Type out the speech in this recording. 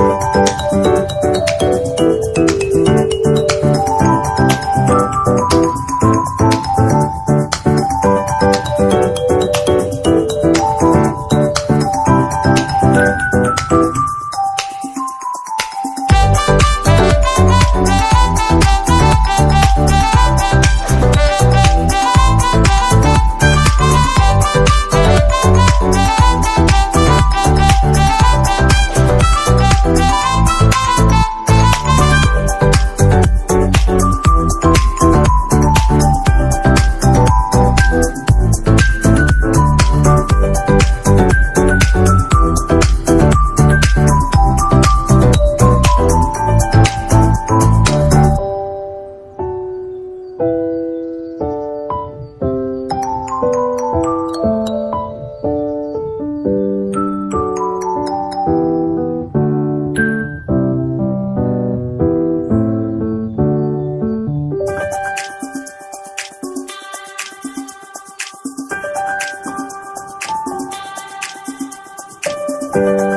Música Thank